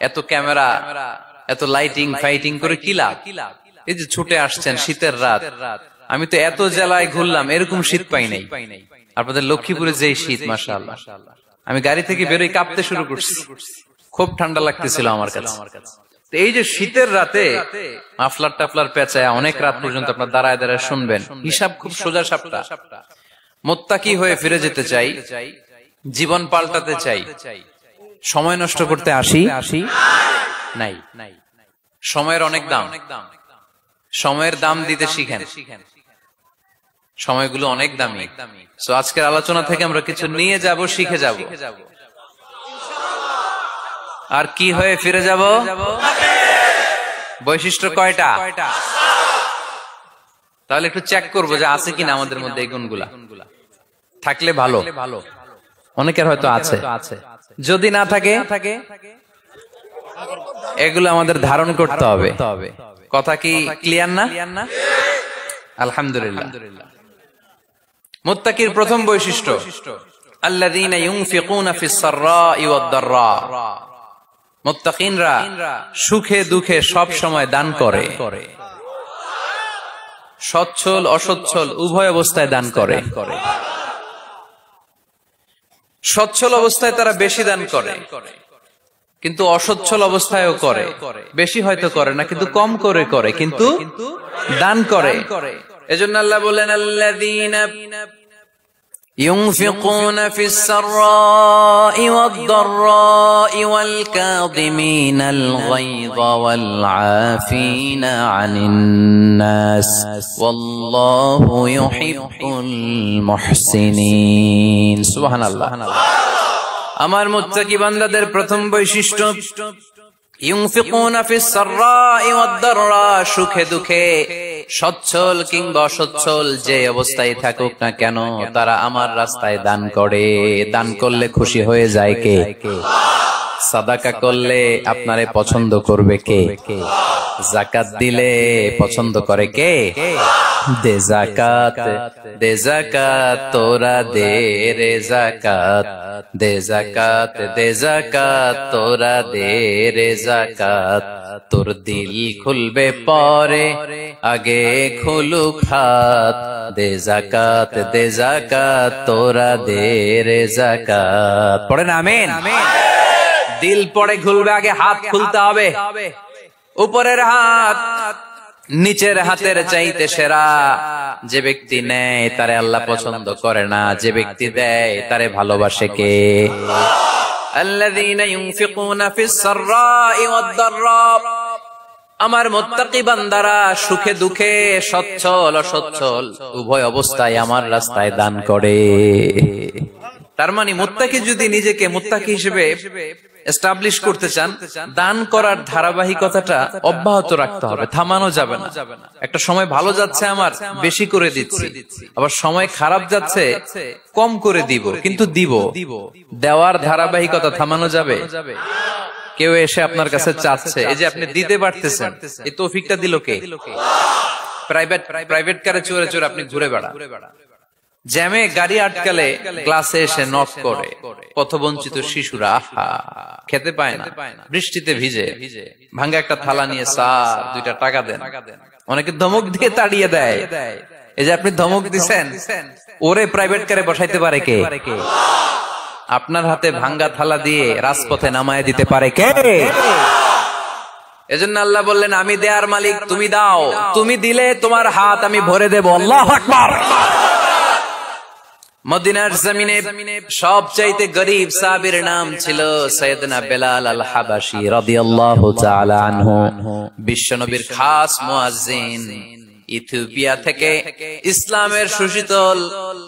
এত ক্যামেরা, এত lighting fighting করে কি লাভ? এই যে ছুটে আসছেন শীতের রাত, আমি তো এত জেলায় ঘুরলাম, এরকম শীত পাই নাই। আপনাদের লক্ষ্মীপুরে যে শীত মাসা আমি গাড়ি থেকে বেরোই কাঁপতে শুরু করছি। খুব ঠান্ডা লাগতেছিল আমার কাছে। এই যে শীতের রাতে মাফলার টাফলার পেঁচায় অনেক রাত পর্যন্ত আপনার দাঁড়ায় দাঁড়ায় শুনবেন। হিসাব খুব সোজা সাপটা। মোত্তাকি হয়ে ফিরে যেতে চাই, জীবন পাল্টাতে চাই। সময় নষ্ট করতে আসি? আসি? নাই। সময়ের অনেক দাম। সময়ের দাম দিতে শিখেন। সময়গুলো অনেক দামি। তো আজকের আলোচনা থেকে আমরা কিছু নিয়ে যাব শিখে যাব। আর কি হয়ে ফিরে যাব? বৈশিষ্ট্য কয়টা? তাহলে একটু চেক করব যে আছে কিনা আমাদের মধ্যে এই গুণগুলা। থাকলে ভালো। ভালো অনেকের হয়তো আছে। আছে। যদি না থাকে, এগুলো আমাদের ধারণ করতে হবে। কথা কি ক্লিয়ার না? আলহামদুলিল্লাহ। মুত্তাকির প্রথম বৈশিষ্ট্য সুখে দুঃখে সব সময় দান করে। সচ্ছল, অসচ্ছল, উভয় অবস্থায় দান করে। সচ্ছল অবস্থায় তারা বেশি দান করে। কিন্তু অসচ্ছল অবস্থায়ও করে। বেশি হয়তো করে না কিন্তু কম করে করে। কিন্তু দান করে। এজন্য আল্লাহ বলেন আল্লাযীনা ينفقون في السراء والضراء والكاظمين الغيظ والعافين عن الناس والله يحب المحسنين سبحان الله আমার মুত্তাকি বান্দাদের প্রথম বৈশিষ্ট্য ইউনফিকুনা ফিস সাররাই ওয়াদ দাররা সুখে দুঃখে সচ্ছল কিংবা অসচ্ছল যে অবস্থায় থাকুক না কেন, তারা আমার রাস্তায় দান করে। দান করলে খুশি হয়ে যায় কে? সাদাকা করলে আপনারে পছন্দ করবে কে? জাকাত দিলে পছন্দ করে কে? দে জাকাত দে জাকাত তোরা দে রে জাকাত দে জাকাত দে জাকাত তোরা দে রে জাকাত তোর দিল খুলবে পরে, আগে খুলুক হাত। দে জাকাত দে জাকাত তোরা দে রে জাকাত পড়েন আমেন। দিল পরে খুলবে, আগে হাত খুলতে হবে। উপরের হাত। নিচের হাতের চাইতে সেরা। যে ব্যক্তি নেয়, তারে আল্লাহ পছন্দ করে না। যে ব্যক্তি দেয়, তারে ভালোবাসে কে? আমার মোত্তাকি বান্দারা সুখে দুঃখে সচ্ছল অসচ্ছল উভয় অবস্থায় আমার রাস্তায় দান করে। তার মানে মোত্তাকি যদি নিজেকে মোত্তাকি হিসেবে এস্টাবলিশ করতে চান, দান করার ধারাবাহিকতাটা অব্যাহত রাখতে হবে, থামানো যাবে না। একটা সময় ভালো যাচ্ছে আমার, বেশি করে দিচ্ছি। আবার সময় খারাপ যাচ্ছে, কম করে দিব, কিন্তু দিব। দেওয়ার ধারাবাহিকতা থামানো যাবে। কেউ এসে আপনার কাছে চাচ্ছে, এই যে আপনি দিতে পারতেছেন, এই তৌফিকটা দিল কে? প্রাইভেট প্রাইভেট কারে চোরে চোরে আপনি ঘুরে বেড়া জ্যামে গাড়ি আটকালে গ্লাসে এসে নক করে। পথবঞ্চিত শিশুরা, আহা, খেতে পায় না। বৃষ্টিতে ভিজে। ভাঙ্গা একটা থালা নিয়ে সা দুইটা টাকা দেন। অনেকে ধমক দিয়ে তাড়িয়ে দেয়। এই যে আপনি ধমক দিছেন, ওরে প্রাইভেট কারে বসাইতে পারে কে? আপনার হাতে ভাঙ্গা থালা দিয়ে রাজপথে নামায় দিতে পারে কে? এজন্য আল্লাহ বললেন, আমি দেয়ার মালিক, তুমি দাও। তুমি দিলে তোমার হাত আমি ভরে দেব। আল্লাহ আকবার! মদিনার জমিনে সব চাইতে গরিব সাবির নাম ছিল সৈয়দনা বেলাল আল হাবাসি রাদিয়াল্লাহু তাআলা আনহু। বিশ্বনবীর খাস মুয়াজ্জিন ইথিওপিয়া থেকে ইসলামের সুশীতল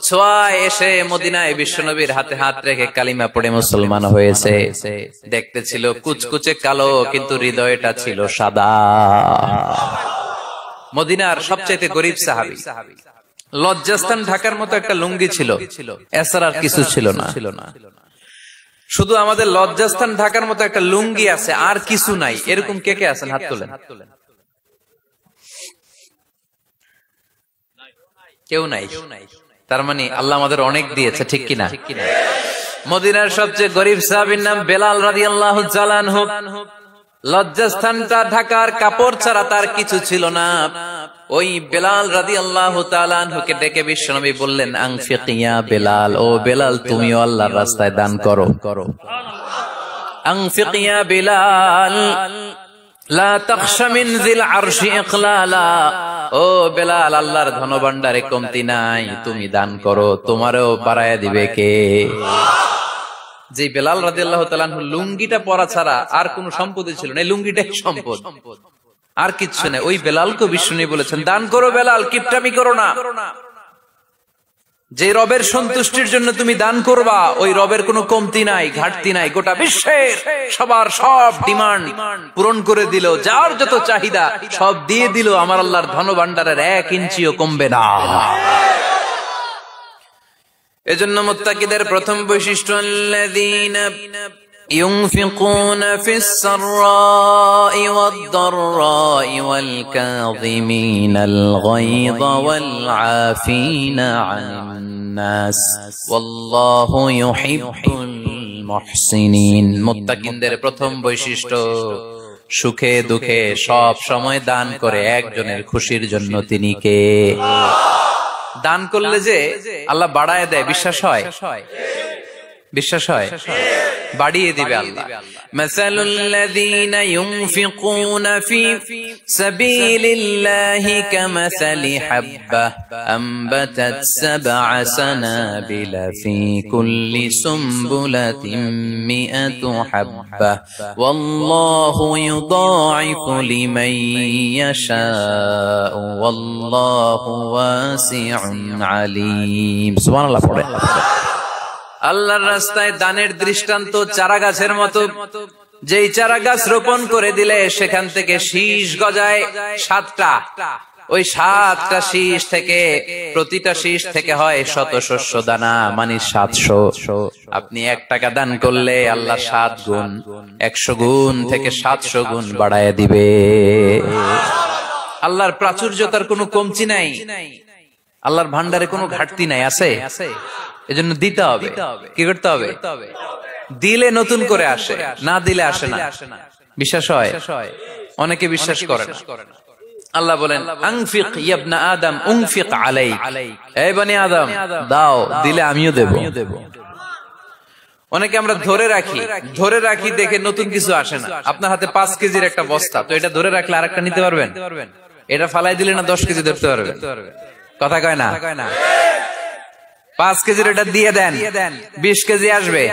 ছোঁয়ায় এসে মদিনায় বিশ্বনবীর হাতে হাত রেখে কালিমা পড়ে মুসলমান হয়েছে। দেখতে ছিল কুচকুচে কালো, কিন্তু হৃদয়টা ছিল সাদা। মদিনার সবচাইতে গরিব সাহাবি। লজ্জাস্থান ঢাকার মতো একটা লুঙ্গি ছিল। এছাড়া কিছু ছিল না। ছিল না শুধু আমাদের লজ্জাস্থান ঢাকার মতো একটা লুঙ্গি আছে, আর কিছু নাই। এরকম কে কে আছেন? হাত তোলেন। কেউ নাই। তার মানে আল্লাহ আমাদের অনেক দিয়েছে, ঠিক কিনা? মদিনার সবচেয়ে গরিব সাহাবির নাম বেলাল রাদি আল্লাহ জালান হোক লজ্জাস্থানটা ঢাকার কাপড় ছাড়া তার কিছু ছিল না। ওই বেলাল রাদি আল্লাহ তালুকে ডেকে বিশ্বনবী বললেন আংফিকিয়া বেলাল, ও বেলাল, তুমিও আল্লাহর রাস্তায় দান করো। করো আংফিকিয়া বেলাল বেলাল, আল্লাহর ধনভাণ্ডারে কমতি নাই, তুমি দান করো, তোমারও বাড়ায়া দিবে কে? যে বেলাল রাদিয়াল্লাহু তাআলা লুঙ্গিটা পরা ছাড়া আর কোন সম্পত্তি ছিল না। লুঙ্গিটাই সম্পদ। আর কিচ্ছু নেই। ওই বেলালকে বিষ্ণু বলেছেন, দান করো বেলাল, কিপটামি করো না। যে রবের সন্তুষ্টির জন্য তুমি দান করবা, ওই রবের কোনো কমতি নাই, ঘাটতি নাই। গোটা বিশ্বের সবার সব ডিমান্ড পূরণ করে দিল। যার যত চাহিদা, সব দিয়ে দিল। আমার আল্লাহর ধন ভান্ডারের এক ইঞ্চিও কমবে না। এজন্য মুত্তাকিদের প্রথম বৈশিষ্ট্য ينفقون في السراء والضراء والكاظمين الغيظ والعافين عن الناس والله يحب المحسنين মুত্তাকিনদের প্রথম বৈশিষ্ট্য সুখে দুঃখে সব সময় দান করে একজনের খুশির জন্য তিনি কে দান করলে যে আল্লাহ বাড়ায় দেয় বিশ্বাস হয় বিশ্বাস হয় বাড়িয়ে দিবে আল্লাহ মাসালুল মাসালুল্লাযীনা ইউনফিকুনা ফি সাবিলিল্লাহি কামাসালি হাব্বা আমবাতাত সাবআ সানাবিলা ফি কুল্লি সুমবুলাতিন মিআতু হাব্বা ওয়াল্লাহু ইউদাইফু লিমান ইয়াশাউ ওয়াল্লাহু ওয়াসিউন আলীম সুবহানাল্লাহ পড়ে আল্লাহর রাস্তায় দানের দৃষ্টান্ত চারা গাছের মতো। যেই চারা গাছ রোপণ করে দিলে সেখান থেকে শীষ গজায় সাতটা। ওই সাতটা শীষ থেকে প্রতিটা শীষ থেকে হয় শত শস্য দানা মানে সাতশো। আপনি এক টাকা দান করলে আল্লাহ সাত গুণ, একশো গুণ থেকে সাতশো গুণ বাড়ায় দিবে। আল্লাহর প্রাচুর্যতার কোনো কমতি নাই। আল্লাহর ভান্ডারে কোনো ঘাটতি নাই, আছে? এজন্য দিতে হবে কি করতে হবে? দিলে নতুন করে আসে না দিলে আসে না। বিশ্বাস হয়? অনেকে বিশ্বাস করে না। আল্লাহ বলেন আংফিক ইয়াবনা আদম উংফিক আলাই এই বনি আদম দাও দিলে আমিও দেব। অনেকে আমরা ধরে রাখি ধরে রাখি দেখে নতুন কিছু আসে না। আপনার হাতে পাঁচ কেজির একটা বস্তা তো এটা ধরে রাখলে আরেকটা নিতে পারবেন? এটা ফালাই দিলে না দশ কেজি ধরতে পারবেন? কথা কয় না। পাঁচ কেজির ওইটা দিয়ে দেন। বিশ কেজি আসবে।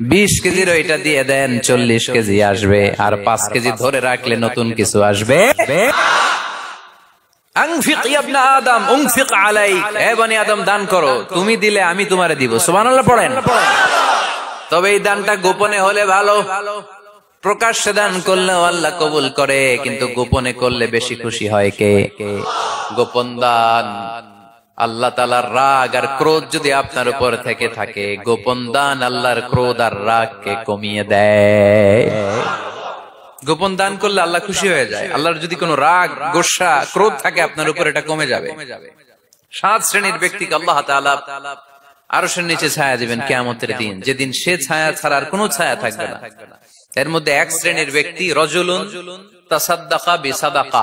বিশ কেজির ওইটা দিয়ে দেন, চল্লিশ কেজি আসবে। আর পাঁচ কেজি ধরে রাখলে নতুন কিছু আসবে। তুমি দিলে আমি তোমারে দিব। পড়েন। তবে এই দানটা গোপনে হলে ভালো। প্রকাশ্যে দান করলেও আল্লাহ কবুল করে, কিন্তু গোপনে করলে বেশি খুশি হয় কে? গোপন দান। আল্লাহ তালার রাগ আর ক্রোধ যদি আপনার উপর থেকে থাকে, গোপন দান আল্লাহর ক্রোধ আর রাগকে কমিয়ে দেয়। গোপন দান করলে আল্লাহ খুশি হয়ে যায়। আল্লাহর যদি কোনো রাগ, গোসা, ক্রোধ থাকে, আপনার উপর এটা কমে যাবে। সাত শ্রেণির ব্যক্তিকে আল্লাহ আরও সে নিচে ছায়া দিবেন কেমতের দিন। যেদিন সে ছায়া ছাড়ার কোনো ছায়া থাকবে না। এর মধ্যে এক শ্রেণির ব্যক্তি রজুলুন তাসাদ্দাকা বিসাদাকা।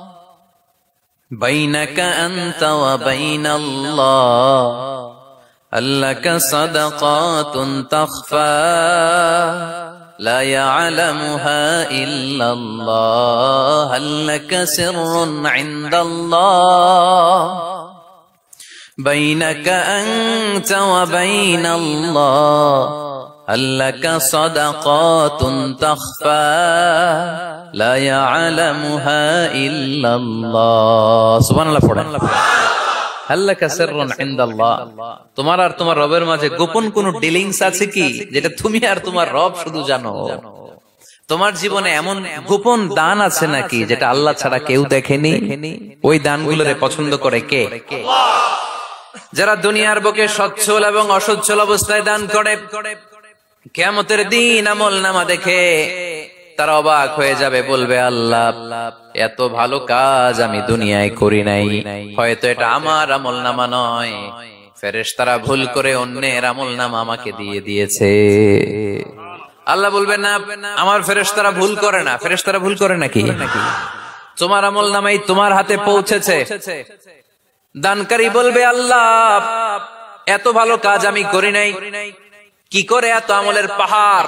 بينك أنت وبين الله. هل لك صدقات تخفى؟ لا يعلمها إلا الله. هل لك سر عند الله؟ بينك أنت وبين الله. هل لك صدقات تخفى؟ لا يعلمها إلا الله سبحان الله পড়েন হাল্লাকা সিররুন ইনদাল্লাহ তোমার আর তোমার রবের মাঝে গোপন কোন ডিলিংস আছে কি যেটা তুমি আর তোমার রব শুধু জানো তোমার জীবনে এমন গোপন দান আছে নাকি যেটা আল্লাহ ছাড়া কেউ দেখেনি ওই দানগুলোরে পছন্দ করে কে যারা দুনিয়ার বুকে সচ্ছল এবং অসচ্ছল অবস্থায় দান করে কেমতের দিন আমল নামা দেখে তারা অবাক হয়ে যাবে, বলবে, আল্লাহ, এত ভালো কাজ আমি দুনিয়ায় করি নাই। হয়তো এটা আমার আমল নামা নয়। ফেরেশ তারা ভুল করে অন্যের আমল নামা আমাকে দিয়ে দিয়েছে। আল্লাহ বলবে, না, আমার ফেরেশতারা ভুল করে না। ফেরেশতারা ভুল করে নাকি? তোমার আমল নামাই তোমার হাতে পৌঁছেছে। দানকারী বলবে, আল্লাহ, এত ভালো কাজ আমি করি নাই। কি করে এত আমলের পাহাড়?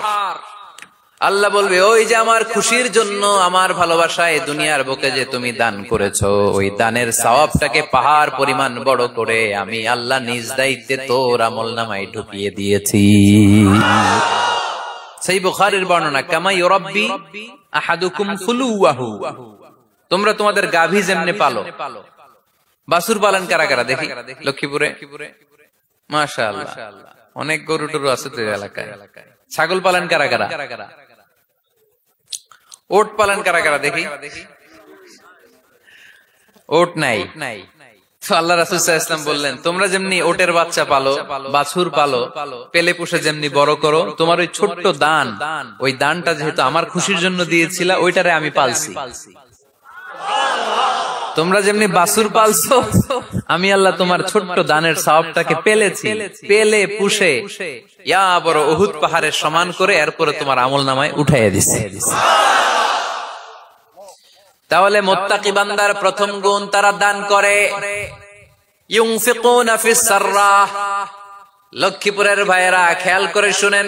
আল্লাহ বলবে, ওই যে আমার খুশির জন্য আমার ভালোবাসায় দুনিয়ার বুকে যে তুমি দান করেছ, ওই দানের সওয়াবটাকে পাহাড় পরিমাণ বড় করে আমি আল্লাহ নিজ দায়িত্বে তোর আমল নামাই ঢুকিয়ে দিয়েছি। সেই বুখারের বর্ণনা কামাই রব্বি আহাদুকুম ফুলুয়াহু তোমরা তোমাদের গাভী যেমনে পালো। বাসুর পালন কারা কারা? দেখি, লক্ষ্মীপুরে? মাশা অনেক গরু টরু আছে তো এলাকায়। ছাগল পালন কারা কারা? ওট পালন কারা কারা দেখি? ওট নাই। তো আল্লাহ বললেন, তোমরা যেমনি ওটের বাচ্চা পালো, বাছুর পালো, পেলে পুষে যেমনি বড় করো, তোমার ওই ছোট্ট দান, ওই দানটা যেহেতু আমার খুশির জন্য দিয়েছিলা, ওইটারে আমি পালছি। তোমরা যেমনি বাসুর পালছো, আমি আল্লাহ তোমার ছোট্ট দানের সাবটাকে পেলেছি। পেলে, পুষে, ইয়া বড় অহুদ পাহাড়ের সমান করে এরপরে তোমার আমল নামায় উঠাইয়া দিছে। তাহলে মোত্তাকি বান্দার প্রথম গুণ তারা দান করে। লক্ষ্মীপুরের ভাইয়েরা, খেয়াল করে শুনেন,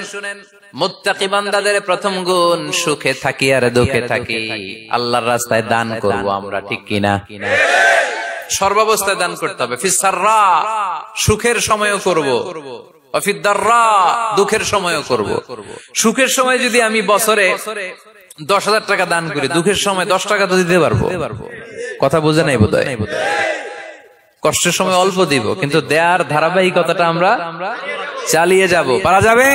মুত্তাকি বান্দাদের প্রথম গুণ, সুখে থাকি আর দুঃখে থাকি। আল্লাহর রাস্তায় দান করব আমরা, ঠিক কিনা? সর্বাবস্থায় দান করতে হবে। ফিসাররা সুখের সময়ও করব। দুঃখের সময়ও করব। সুখের সময় যদি আমি বছরে দশ হাজার টাকা দান করি দুঃখের সময় দশ টাকা তো দিতে পারব। কথা বুঝে নাই বোধ কষ্টের সময় অল্প দিব কিন্তু দেয়ার ধারাবাহিকতাটা আমরা চালিয়ে যাব। পারা যাবে?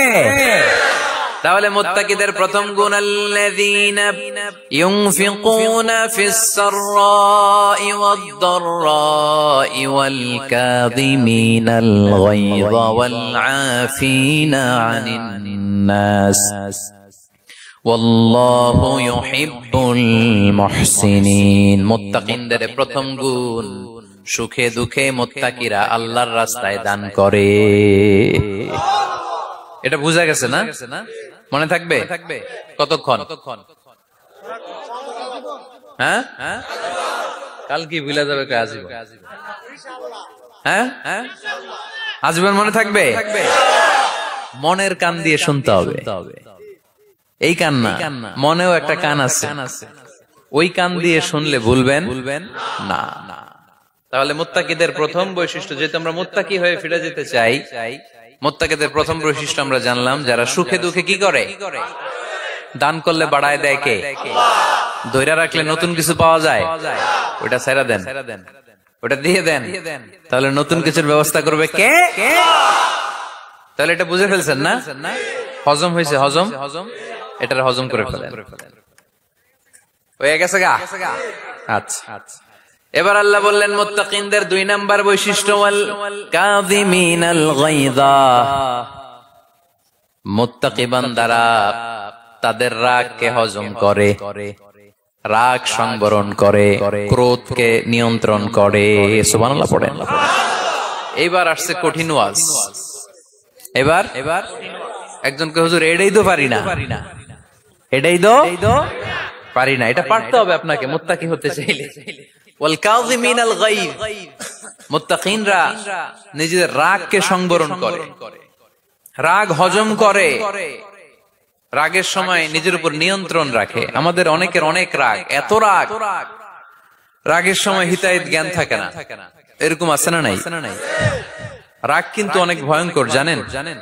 তাহলে মোত্তাকিদের প্রথম গুণ আল্লাহ ইউনফিকুনা ফিস মুত্তাকিনদের প্রথম গুণ, সুখে দুঃখে মোত্তাকিরা আল্লাহর রাস্তায় দান করে। এটা বুঝা গেছে না? মনে থাকবে? কতক্ষণ? হ্যাঁ? কাল কি ভুলে যাবে আজীবন? হ্যাঁ? আজীবন মনে থাকবে? মনের কান দিয়ে শুনতে হবে। এই কান না মনেও একটা কান আছে। ওই কান দিয়ে শুনলে ভুলবেন ভুলবেন না। না। তাহলে মোত্তাকিদের প্রথম বৈশিষ্ট্য যেহেতু আমরা মোত্তাকি হয়ে ফিরে যেতে চাই মোত্তাকিদের প্রথম বৈশিষ্ট্য আমরা জানলাম যারা সুখে দুঃখে কি করে? দান করলে বাড়ায় দেয় কে? ধৈরা রাখলে নতুন কিছু পাওয়া যায়। ওটা সেরা দেন। ওটা দিয়ে দেন। তাহলে নতুন কিছুর ব্যবস্থা করবে কে? তাহলে এটা বুঝে ফেলছেন না? হজম হয়েছে হজম হজম? এটার হজম করে ফেলেন। হয়ে গেছে গা? আচ্ছা। আচ্ছা। এবার আল্লাহ বললেন মুত্তাকিনদের দুই নাম্বার বৈশিষ্ট্য তাদের রাগকে হজম করে রাগ সংবরণ করে ক্রোধকে নিয়ন্ত্রণ করে। সুবহানাল্লাহ পড়েন। এবার আসছে কঠিন ওয়াজ। এবার? এবার? একজনকে হুজুর এটাই তো পারি না। এটাই তো? পারি না এটা পারতে হবে আপনাকে মুত্তাকি হতে চাইলে। মুত্তাকিনরা নিজেদের রাগকে সংবরণ করে। রাগ হজম করে। রাগের সময় নিজের উপর নিয়ন্ত্রণ রাখে। আমাদের অনেকের অনেক রাগ। এত রাগ। রাগের সময় হিতাহিত জ্ঞান থাকে না। এরকম আছে না নাই? রাগ কিন্তু অনেক ভয়ঙ্কর জানেন? জানেন?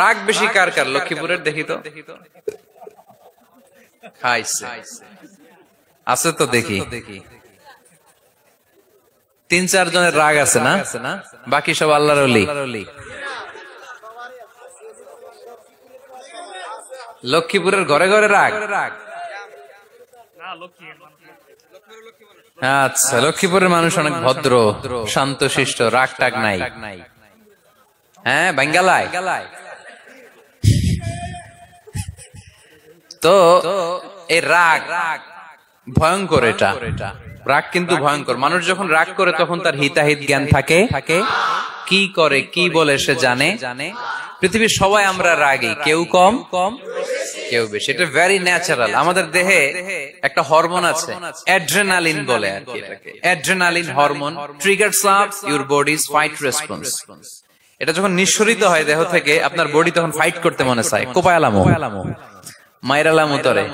রাগ বেশি কার কার? লক্ষ্মীপুরের দেখি তো। খাইছে। আছে তো দেখি। তিন চার জনের রাগ আছে না? বাকি সব আল্লাহর লক্ষ্মীপুরের ঘরে ঘরে রাগ? আচ্ছা লক্ষ্মীপুরের মানুষ অনেক ভদ্র শান্ত শিষ্ট রাগ টাগ নাই। হ্যাঁ বাঙ্গালায়। তো এই রাগ, ভয়ঙ্কর এটা। রাগ কিন্তু ভয়ঙ্কর। মানুষ যখন রাগ করে, তখন তার হিতাহিত জ্ঞান থাকে। থাকে কি করে, কি বলে সে জানে। জানে পৃথিবীর সবাই আমরা রাগী, কেউ কম কম কেউ বেশি। এটা ভেরি ন্যাচারাল আমাদের দেহে একটা হরমোন আছে। অ্যাড্রেনালিন বলে আর কি adrenaline hormone triggers up your body's fight response এটা যখন নিঃসরিত হয় দেহ থেকে, আপনার বডি তখন ফাইট করতে মনে চায়। কোপায়ালামো মাইরালামো তরে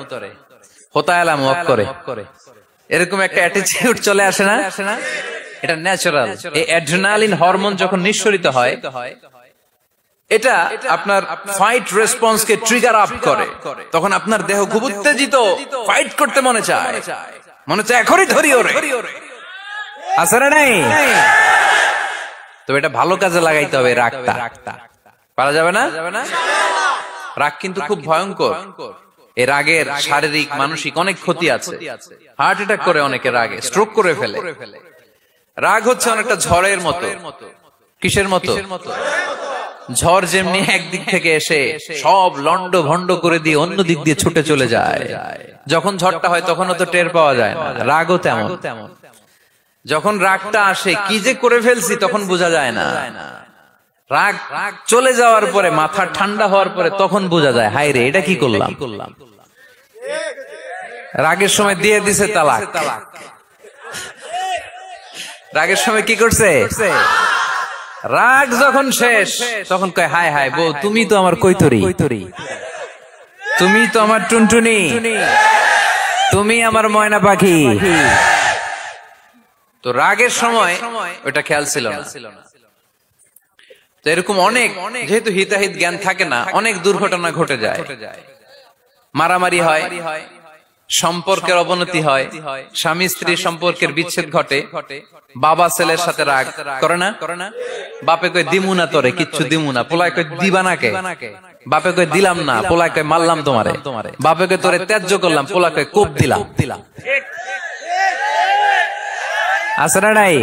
হোতায়ালামো করে। এরকম একটা অ্যাটিটিউড চলে আসে না? এটা ন্যাচারাল এই অ্যাড্রেনালিন হরমোন যখন নিঃসরিত হয় এটা আপনার ফাইট রেসপন্স কে ট্রিগার আপ করে। তখন আপনার দেহ খুব উত্তেজিত ফাইট করতে মনে চায়। মনে চায়। এখনই ধরি ওরে। আছে না নাই? তো এটা ভালো কাজে লাগাইতে হবে রাগটা। পারা যাবে না? রাগ কিন্তু খুব ভয়ঙ্কর। এর রাগের শারীরিক মানসিক অনেক ক্ষতি আছে। হার্ট অ্যাটাক করে অনেকে রাগে স্ট্রোক করে ফেলে। রাগ। হচ্ছে অনেকটা ঝড়ের মতো। কিসের মতো? ঝড় যেমনি একদিক থেকে এসে সব লন্ড ভন্ড করে দিয়ে অন্য দিক দিয়ে ছুটে চলে যায়। যখন ঝড়টা হয় তখনও তো টের পাওয়া যায় না। রাগও তেমন। যখন রাগটা আসে কি যে করে ফেলছি তখন বোঝা যায় না। রাগ রাগ চলে যাওয়ার পরে, মাথা ঠান্ডা হওয়ার পরে তখন বোঝা যায় হাই রে, এটা কি করলাম? রাগের সময় দিয়ে দিছে তালাক। রাগের সময় কি করছে? রাগ যখন শেষ, তখন কয়, হায় হায়, বউ, তুমি তো আমার কৈতরি। তুমি তো আমার টুনটুনি। তুমি আমার ময়না পাখি। তো রাগের সময় ওটা খেয়াল ছিল না। তো এরকম অনেক, যেহেতু হিতাহিত জ্ঞান থাকে না, অনেক দুর্ঘটনা ঘটে যায়। মারামারি হয়, সম্পর্কের অবনতি হয়, স্বামী স্ত্রী সম্পর্কের বিচ্ছেদ ঘটে, বাবা ছেলের সাথে রাগ করে না? বাপে কই দিমু না তোরে, কিচ্ছু দিমু না পোলায় কই দিবা না কে বাপে কই দিলাম না। পোলায় কই মারলাম তোমারে। বাপে কই তোরে ত্যায্য করলাম। পোলা কই কোপ দিলাম দিলাম। আছে না নাই?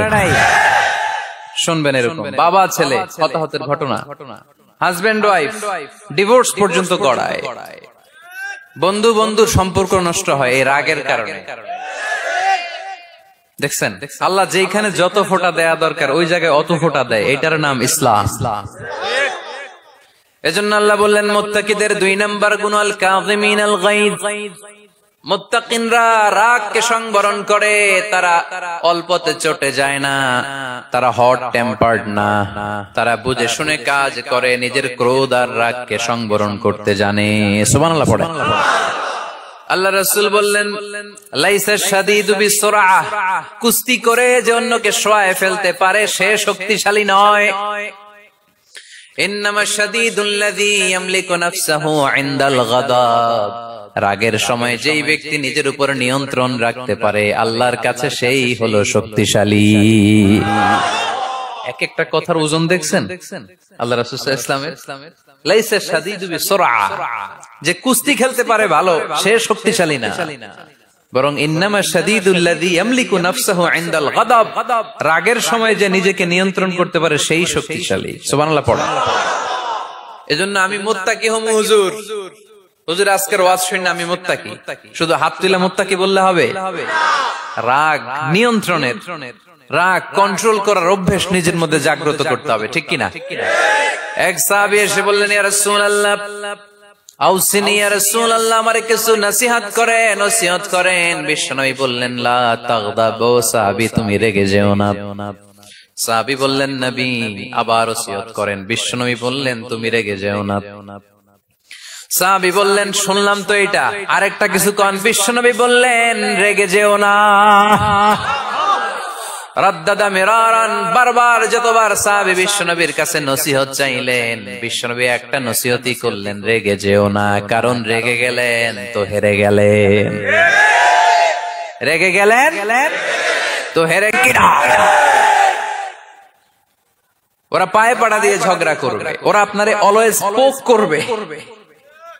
শুনবেন এরকম। বাবা ছেলে হতাহতের ঘটনা। হাজবেন্ড ওয়াইফ ডিভোর্স পর্যন্ত গড়ায়। বন্ধু বন্ধুর সম্পর্ক নষ্ট হয় এই রাগের কারণে। দেখছেন? আল্লাহ যেখানে যত ফোটা দেয়া দরকার ওই জায়গায় অত ফোটা দেয়। এটার নাম ইসলাম। এজন্য আল্লাহ বললেন মোত্তাকিদের দুই নাম্বার গুনাল কাযিমিন আল গাইদ মোত্তাকিনরা রাগকে সংবরণ করে, তারা অল্পতে চটে যায় না, তারা হট টেম্পার্ড না, তারা বুঝে শুনে কাজ করে, নিজের ক্রোধ আর রাগকে সংবরণ করতে জানে। সুবহানাল্লাহ পড়ে। আল্লাহ রসুল বললেন কুস্তি করে যে অন্যকে শোয়ায় ফেলতে পারে, সে শক্তিশালী নয়। রাগের সময় যেই ব্যক্তি নিজের উপর নিয়ন্ত্রণ রাখতে পারে আল্লাহর কাছে সেই হলো শক্তিশালী। এক একটা কথার ওজন দেখছেন? আল্লাহ রাসুল ইসলামের যে কুস্তি খেলতে পারে ভালো সে শক্তিশালী না। বরং রাগের সময় যে নিজেকে নিয়ন্ত্রণ করতে পারে সেই শক্তিশালী। সুবহানাল্লাহ পড়া। এজন্য আমি মুত্তাকি হম হুজুর। হুজুর, আজকের ওয়াজ শুনে আমি মুত্তাকি। শুধু হাত তুলে মুত্তাকি বললে হবে? রাগ নিয়ন্ত্রণের, রাগ কন্ট্রোল করার অভ্যেস নিজের মধ্যে জাগ্রত করতে হবে, ঠিক কিনা? এক সাহাবী এসে বললেন, ইয়া রাসূলুল্লাহ, আউসিনি বিশ্বনবী বললেন, তুমি রেগে যেও না। সাহাবী বললেন, শুনলাম তো এটা। আরেকটা কিছু কন, বিশ্বনবী বললেন, রেগে যেও না। বারবার যতবার বিশ্বনবীর কাছে নসিহত চাইলেন একটা করলেন, রেগে যেও না। কারণ রেগে গেলেন তো হেরে গেলেন। রেগে গেলেন তো হেরে ওরা পায়ে পাড়া দিয়ে ঝগড়া করবে। ওরা আপনারে অলওয়েজ পোক করবে।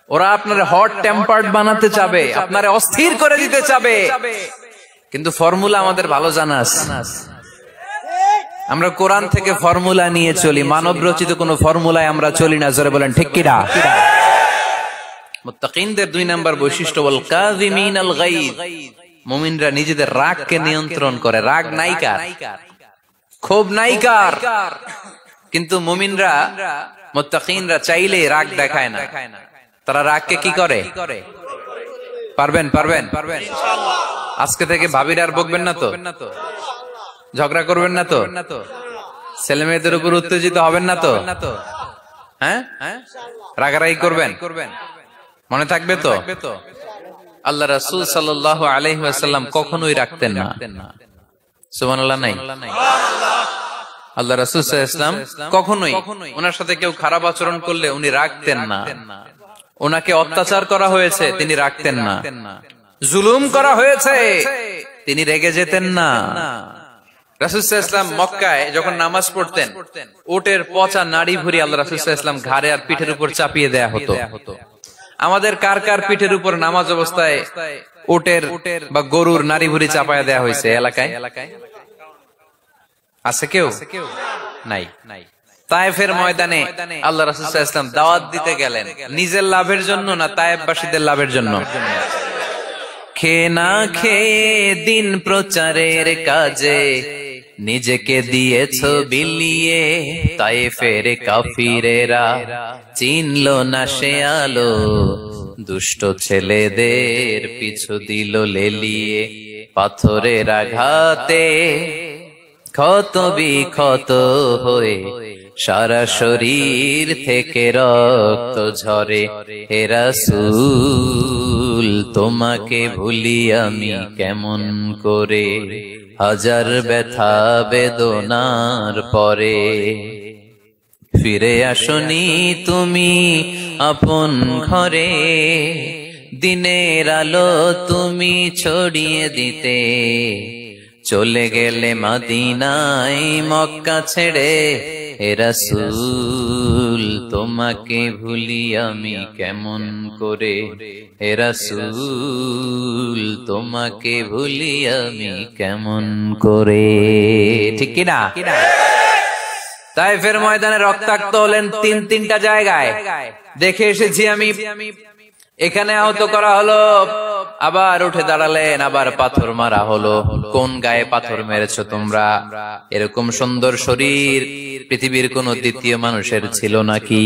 ওরা আপনার হট টেম্পার্ড বানাতে চাবে, আপনারে অস্থির করে দিতে চাবে। কিন্তু ফর্মুলা আমাদের ভালো জানা আমরা কোরআন থেকে ফর্মুলা নিয়ে চলি। মানব রচিত কোন ফর্মুলায় আমরা চলি না। জোরে বলেন, ঠিক কিনা? মুত্তাকিনদের দুই নাম্বার বৈশিষ্ট্য বল কাযিমিন আল গাইজ মুমিনরা নিজেদের রাগকে নিয়ন্ত্রণ করে। রাগ নাইকার ক্ষোভ নাইকার কিন্তু মুমিনরা, মুত্তাকিনরা চাইলেই রাগ দেখায় না। তারা রাগকে কি করে? পারবেন পারবেন? পারবেন আজকে থেকে ভাবির আর বকবেন না তো? ঝগড়া করবেন না তো? ছেলে মেয়েদের উপর উত্তেজিত হবেন না তো? হ্যাঁ? রাগারাগি করবেন? করবেন মনে থাকবে তো? আল্লাহ রাসুল সাল্লাহ আলহিহাসাল্লাম কখনোই রাখতেন না। সুমান আল্লাহ নাই? আল্লাহ রাসুল ইসলাম কখনোই ওনার সাথে কেউ খারাপ আচরণ করলে উনি রাখতেন না। ওনাকে অত্যাচার করা হয়েছে, তিনি রাখতেন না। জুলুম করা হয়েছে, তিনি রেগে যেতেন না। নাড়ি ঘাড়ে আর পিঠের উপর চাপিয়ে হতো। আমাদের কার কার পিঠের উপর নামাজ অবস্থায় বা গরুর চাপায় হয়েছে এলাকায়? আছে কেউ? নাই নাই। তায়েফের ময়দানে আল্লাহ রাসুসাহ ইসলাম দাওয়াত দিতে গেলেন নিজের লাভের জন্য না তায়েফবাসীদের লাভের জন্য? খে না খেয়ে দিন প্রচারের কাজে নিজেকে দিয়েছ বিলিয়ে তাই ফের কাফিরেরা চিনল না সে আলো দুষ্ট ছেলেদের পিছু দিল লেলিয়ে পাথরের আঘাতে ক্ষত বিক্ষত হয়ে সারা শরীর থেকে রক্ত ঝরে। হেরা সুল তোমাকে ভুলি আমি কেমন করে? হাজার ব্যথা বেদনার পরে। ফিরে আসনি তুমি আপন ঘরে। দিনের আলো তুমি ছড়িয়ে দিতে। চলে গেলে মাদিনাই মক্কা ছেড়ে হেরাসুল তোমাকে ভুলি আমি কেমন করে? হেরাসুল তোমাকে ভুলি আমি কেমন করে? ঠিক কিনা? তাই ফের ময়দানে রক্তাক্ত হলেন তিন তিনটা জায়গায়। দেখে এসেছি আমি এখানে আহত করা হলো। আবার উঠে দাঁড়ালেন, আবার পাথর মারা হলো। কোন গায়ে পাথর মেরেছো তোমরা? এরকম সুন্দর শরীর পৃথিবীর কোন দ্বিতীয় মানুষের ছিল নাকি?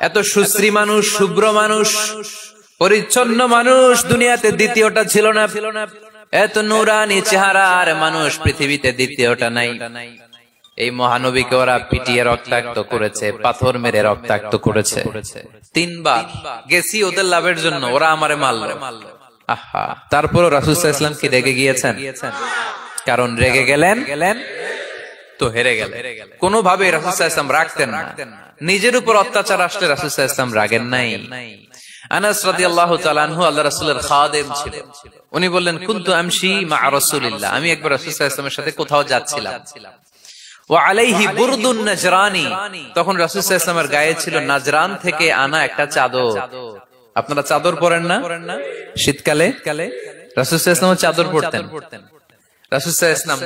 এত সুশ্রী মানুষ, শুভ্র মানুষ, পরিচ্ছন্ন মানুষ দুনিয়াতে দ্বিতীয়টা ছিল না। এত নুরানি চেহারার মানুষ পৃথিবীতে দ্বিতীয়টা নাই। এই মহানবীকে ওরা পিটিয়ে রক্তাক্ত করেছে, পাথর মেরে রক্তাক্ত করেছে। তিনবার গেছি ওদের লাভের জন্য, ওরা আমারে মারল। আহা, তারপরও রাসুসাহ ইসলাম কি রেগে গিয়েছেন? কারণ রেগে গেলেন গেলেন তো হেরে গেল কোনোভাবে রাসুসাহ ইসলাম রাখতেন না। নিজের উপর অত্যাচার আসলে রাসুসাহ ইসলাম রাগেন নাই। আনাস রাদিয়াল্লাহু তাআলা আনহু আল্লাহ রাসূলের খাদেম ছিলেন উনি বললেন, কুনতু আমশি মা রাসূলিল্লাহ? আমি একবার রাসূল আলাইহি সাথে কোথাও যাচ্ছিলাম। তখন গায়ে ছিল নাজরান থেকে আনা একটা চাদর। আপনারা চাদর পরেন না? শীতকালে? চাদর পরতেন।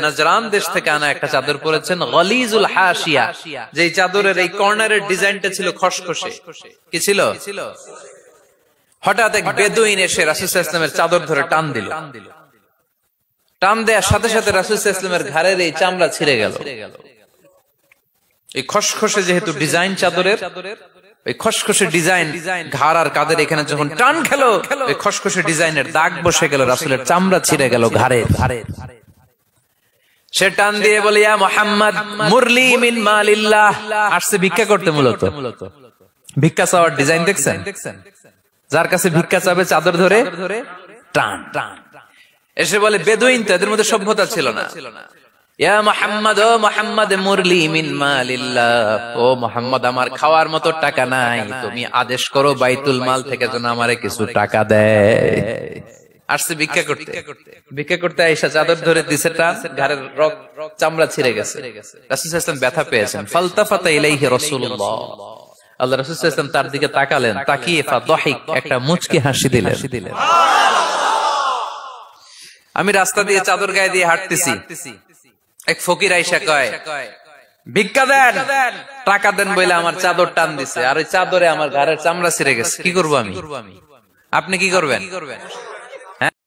নাজরান দেশ থেকে আনা একটা চাদর পরেছেন গলিজুল হাসিয়া যে চাদরের এই কর্নারের ডিজাইনটা ছিল খসখসে। কি ছিল? হঠাৎ এক বেদুইন এসে রাসুসাহ ইসলামের চাদর ধরে টান দিল। টান দেওয়ার সাথে সাথে রাসুসাহ ইসলামের ঘাড়ের এই চামড়া ছিঁড়ে গেল। এই খসখসে যেহেতু ডিজাইন চাদরের ওই খসখসে ডিজাইন ঘাড় আর কাদের এখানে যখন টান খেলো ওই খসখসে ডিজাইনের দাগ বসে গেল, রাসুলের চামড়া ছিঁড়ে গেল ঘাড়ে ঘাড়ে সে টান দিয়ে বলে মোহাম্মদ, মুরলি মিন মালিল্লাহ। আসছে ভিক্ষা করতে মূলত। ভিক্ষা চাওয়ার ডিজাইন দেখছেন? যার কাছে ভিক্ষা চাবে চাদর ধরে টান টান। এসে বলে, বেদুইন তো এদের মধ্যে সভ্যতা ছিল না। ও আমার খাওয়ার মতো টাকা নাই। তুমি আদেশ করো, বাইতুল মাল থেকে যেন কিছু টাকা দেয়। ভিক্ষা ভিক্ষা করতে চাদর ধরে চামড়া গেছে। ব্যথা পেয়েছেন। আল্লাহ তার দিকে তাকালেন, তাকিয়ে একটা মুচকি হাসি দিলেন। আমি রাস্তা দিয়ে চাদর গায়ে দিয়ে হাঁটতেছি। এক ফকির আইসা কয়, ভিক্ষা দেন, টাকা দেন বলে আমার চাদর টান দিছে। আর ওই চাদরে আমার ঘরের চামড়া ছিঁড়ে গেছে। কি করব আমি? আপনি কি করবেন?